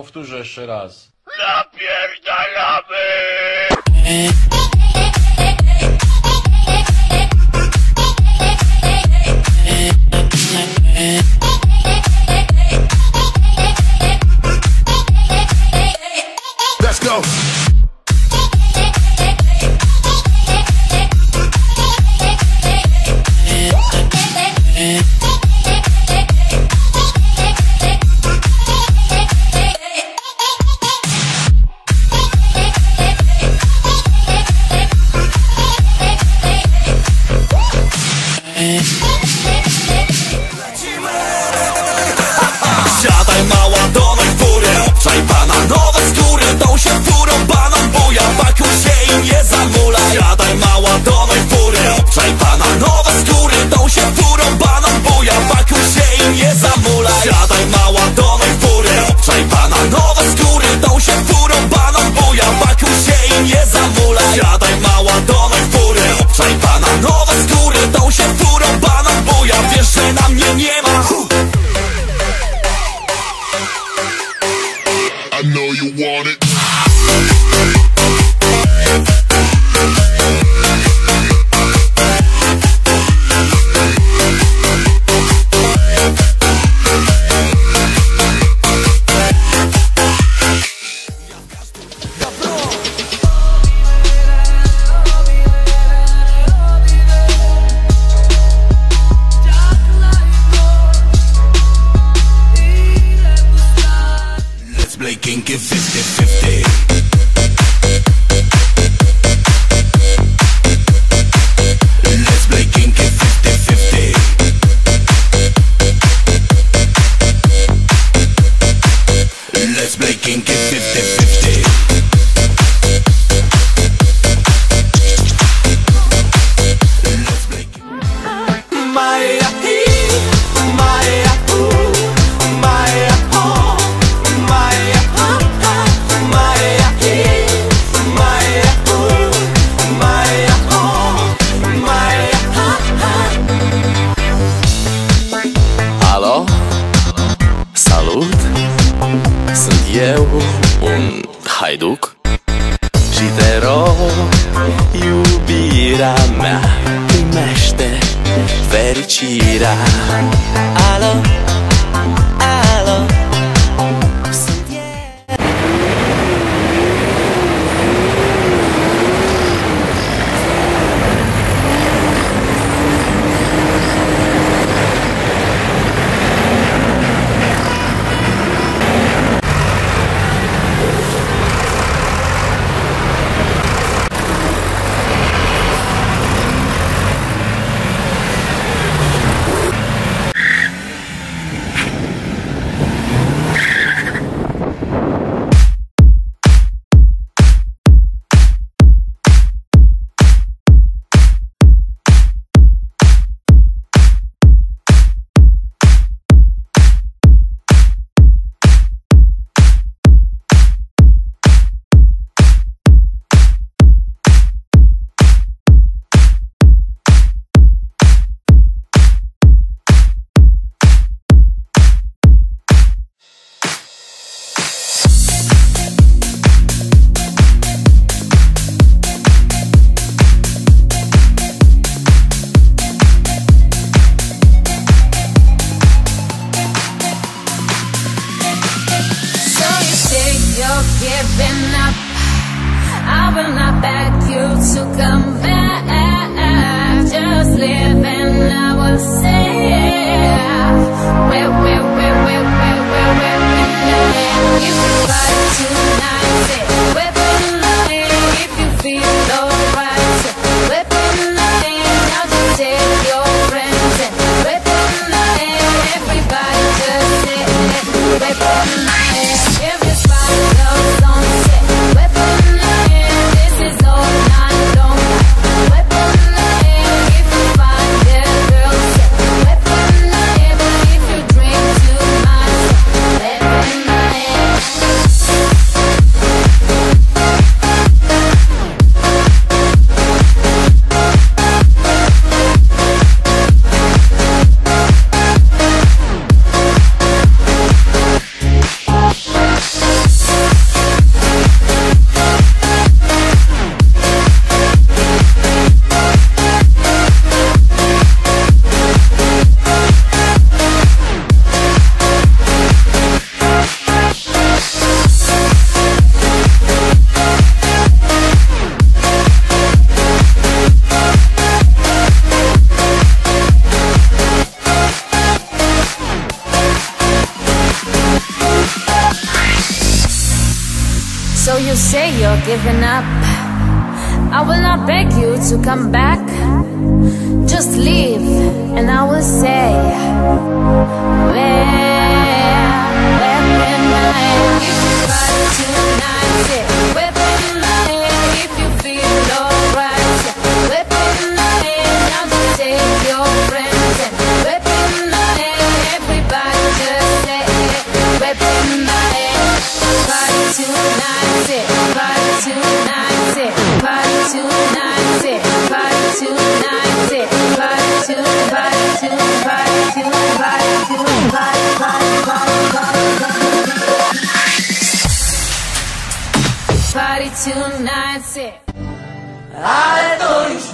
Powtórzę jeszcze raz. Napierdalamy! E, Bye. they can get 50-50 Let's play kinky I was saying. giving up. I will not beg you to come back. Just leave and I will say Where tonight. Said, I thought you.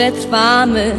Przetrwamy.